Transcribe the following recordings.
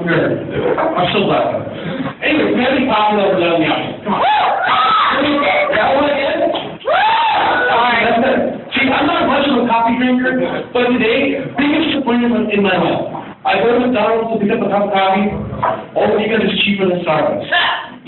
I'm good. I'm so glad. Anyway, any coffee over in the audience? Come on. That one again? Alright, that's it. See, I'm not much of a coffee drinker, but today, biggest disappointment in my life. I go to McDonald's to pick up a cup of coffee, all because it's cheaper than Starbucks.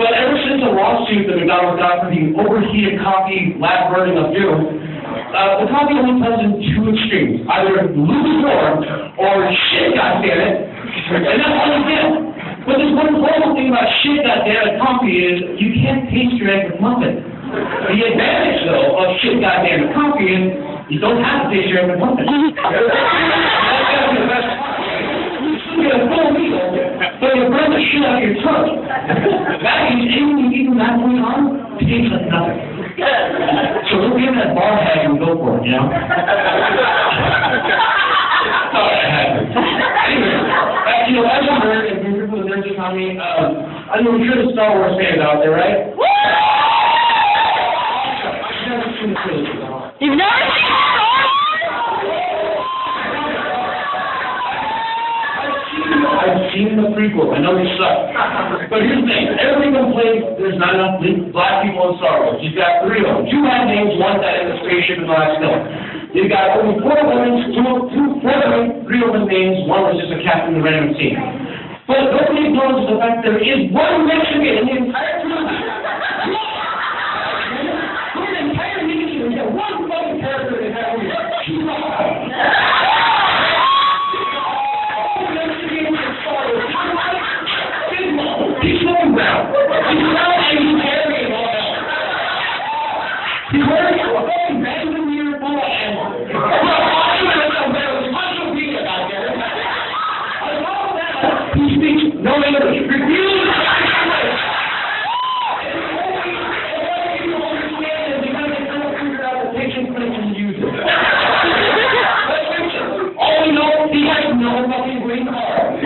But ever since a lawsuit that McDonald's got for the overheated coffee lab burning of you, uh, the coffee only comes in two extremes. Either lukewarm or shit, goddammit. And that's all you get. But there's one horrible thing about shit, goddammit coffee is you can't taste your Egg McMuffin. The advantage, though, of shit, goddammit coffee is you don't have to taste your Egg McMuffin. That's gotta be the best. You still get a full meal, but you burn the shit out of your tongue. That means anything you eat from that point on tastes like nothing. So don't give that bar hag and go for it, you know? For the um, I know I'm sure the Star Wars fans out there, right? I've never seen the trilogy, though. You've never seen I've seen the prequel. I know they suck. But here's the thing. Everybody complains there's not enough black people in Star Wars. You've got three of them. Two had names, one died in the spaceship in the last film. You've got only four women, two, two, four women, three of them names, one was just a captain in the random scene. But nobody knows the fact there is one Mexican in the entire trilogy. He speaks no English. Refuse to speak English. All we know, he has no fucking green card.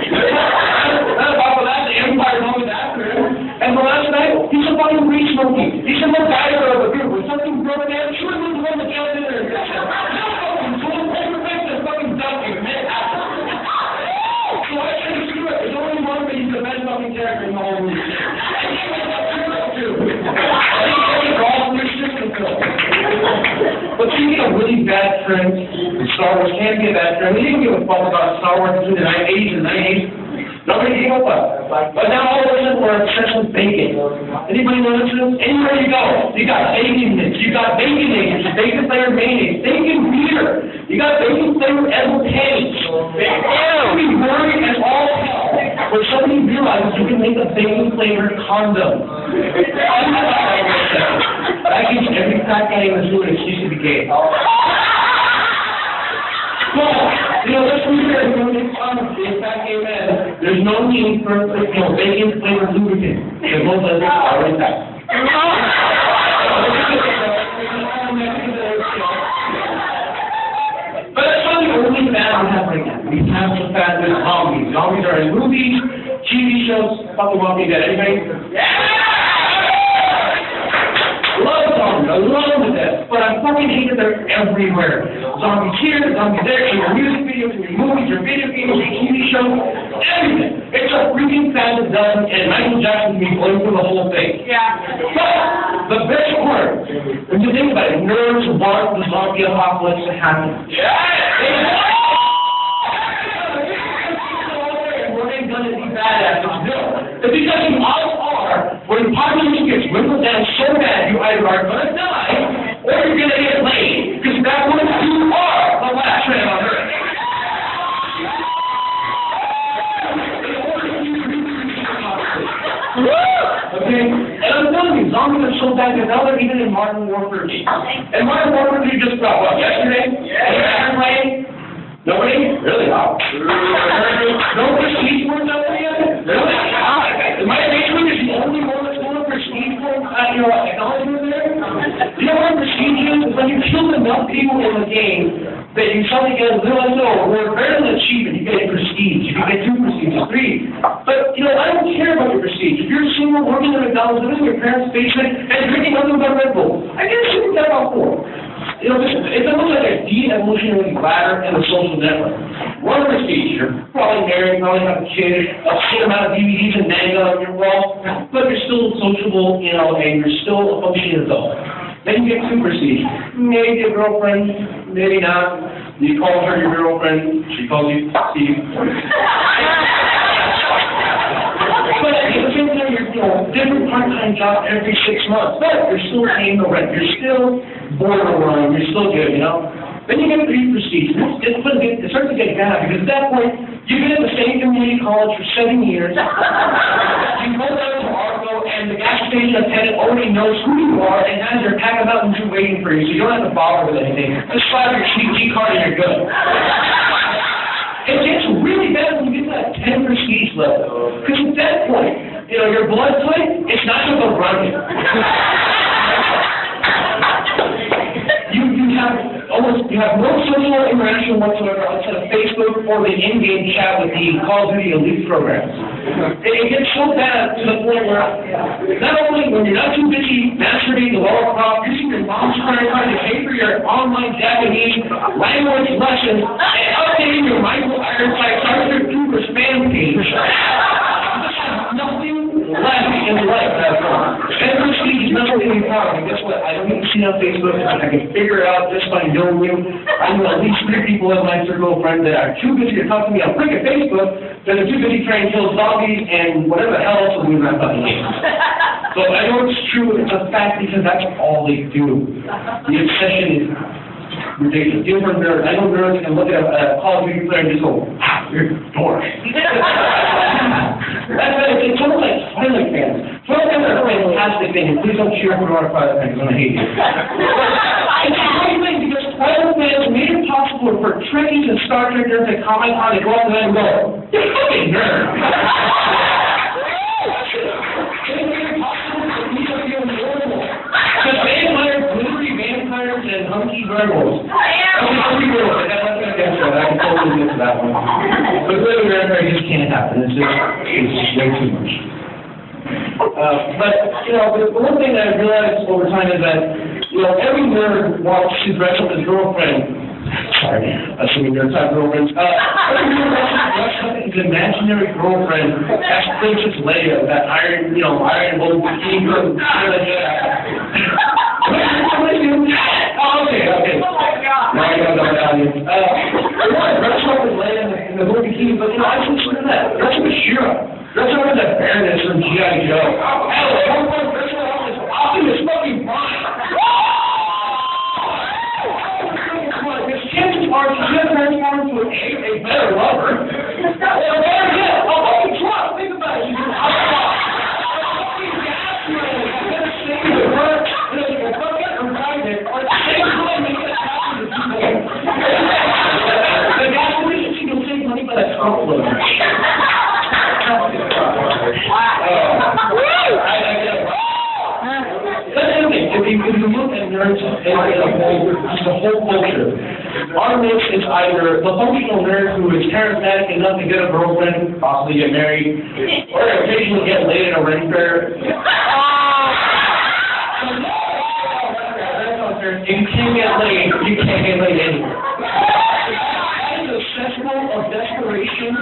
About the Empire always after. And the last night, he's a fucking weed smoking. He's a MacGyver bad friends, Star Wars can be a bad friend. We didn't give a fuck about Star Wars between the 80s and 90s. Nobody gave a fuck. But now all of a sudden we're obsessed with bacon. Anybody notice this? Anywhere you go, you got bacon mix, you got bacon eggs, bacon flavored mayonnaise, bacon beer, you got bacon flavored edible candy. Every word and all. Where somebody realizes you can make a bacon flavored condom. That gives every fat guy in this room an excuse to be gay. You know, let's be fair, when we make fun of big fat gay men, there's no need for, you know, bacon flavored lubricant. Because most of us are already fat. But that's not the only fad we have right now. We have some fad with zombies. Zombies are in movies, TV shows, fucking Walking Dead. Anybody? Love zombies. I love them to death. But I fucking hate that they're everywhere. Zombies here, zombies there, in your music videos, in your movies, your video games, your TV shows, everything. It's a freaking fad doesn't, and Michael Jackson be blamed for the whole thing. Yeah. But the best part, when you think about it, nerds want the zombie apocalypse to happen. We're gonna be badasses. No. It's because you all are, when population gets dwindled down so bad, you either are gonna die, or you're gonna get laid. Because that one, you are the last man on earth. Okay? And I'm telling you, zombies are so bad that now they're even in Modern Warfare 2. And Modern Warfare 2 just dropped, what, yesterday? Any playing? Nobody? Really? Wow. No prestige ones out enough people in the game that you suddenly get a little, little, we're better than achievement, you get prestige. You get two prestiges, three. But, you know, I don't care about your prestige. If you're a single working at McDonald's, living in your parents' basement, and drinking nothing but Red Bull, I guess you can get about four. You know, it's, almost like a de-evolutionary ladder in a social network. One prestige, you're probably married, probably have a kid, a shit amount of DVDs and manga on your wall, but you're still sociable, you know, and you're still a functioning adult. Then you get two prestige. Maybe a girlfriend, maybe not. You call her your girlfriend, she calls you Steve. But the same time, you're, you different part-time job every six months, but you're still paying the rent, you're still borderline, you're still good, you know? Then you get three prestige, and it's, it's, it starts to get bad, because at that point, you've been at the same community college for seven years. You go down to Arco, gas station attendant already knows who you are, and has their pack of Mountain Dew waiting for you, so you don't have to bother with anything. Just slap your CG card and you're good. It gets really bad when you get to that ten prestige level. Because at that point, you know, your blood type, it's not just a running. You, you have almost, you have no social interaction whatsoever outside of Facebook or the in-game chat with the Call of Duty Elite programs. It, it gets so bad to the point where, not only when you're not too busy masturbating the Lara Croft, using your mom's credit card to pay for your online Japanese language lessons, and updating your Michael Ironside Sergeant Cooper spam page. You just have nothing left in life And is not really important. Guess what? I don't even see it on Facebook. I can figure it out just by knowing you. I know at least three people in my circle of friends that are too busy to talk to me on freaking Facebook, that are too busy trying to kill zombies and whatever the hell else we run fucking games. So I know it's true. It's a fact because that's all they do. The obsession is ridiculous. Different nerds. I know nerds can look at a Call of Duty player and just go, ah, you're a dork. That's why it's sort Twilight fans. Fans are a fantastic thing, please don't cheer for our Twilight fans, I'm gonna hate you. It's a great thing, because fans made it possible for Trekkies and Star Trek nerds to comment on it, go to them and go, you fucking nerd. They made it possible for me to feel normal. Because vampires, glittery vampires, and hunky werewolves. Oh, hunky werewolves, that's not gonna get to that, I can totally get to that one. But glittery vampire just can't happen, it's just, it's just way too much. Uh, but, you know, the, one thing that I realized over time is that, you know, every nerd wants to dress up his girlfriend. Sorry, assuming nerds have girlfriends. Uh, every nerd wants to dress up his imaginary girlfriend as Princess Leia, that iron, you know, iron bolt bikini from Oh, okay, okay. Oh my God. Now I got that audience. Uh, you know, dress up as Leia in the, in the whole bikini, but you know, I at that. Up as She-Ra. Up as that Baroness from G.I. Joe. Hell, one point dress up as Optimus fucking Prime. Come on, because chances are she's gonna transform into a better lover. If you nerds as a whole, just the whole culture, our mix is either the functional nerd who is charismatic enough to get a girlfriend, possibly get married, or occasionally get laid at a rent fair. You can't get laid, you can't get laid anywhere. Is a cesspool of desperation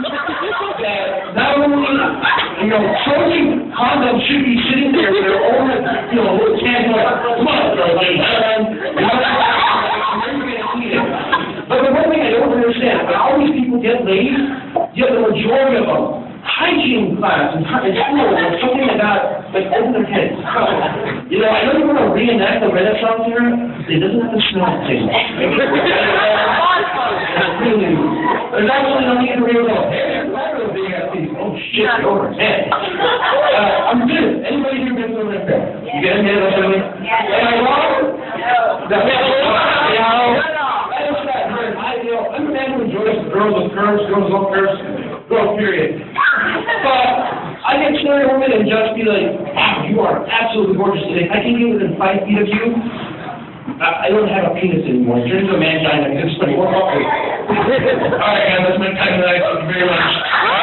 that not only, you know, Trojan condoms should be sitting there with their own, you know, little can like, come on, girl, lay down. You know, you're gonna But the one thing I don't understand, when all these people get laid, yet the majority of them, hygiene class in school, when something that like, open their heads. You know, I know you want to reenact the Renaissance era, it doesn't have to smell same. There's actually nothing in the real world. Oh, shit, over. Uh, I'm good. Anybody here been to a rent fair? You get in there, that's what I mean? Am I wrong? No. No. I just got hurt. I, you know, I'm a man who enjoys girls with curves, girls without curves, girls, period. But I at a woman and just be like, wow, you are absolutely gorgeous today. I can get within five feet of you. I, don't have a penis anymore. It turns into a mangina. It's funny. We're all right, guys, that's my time tonight. Thank you very much.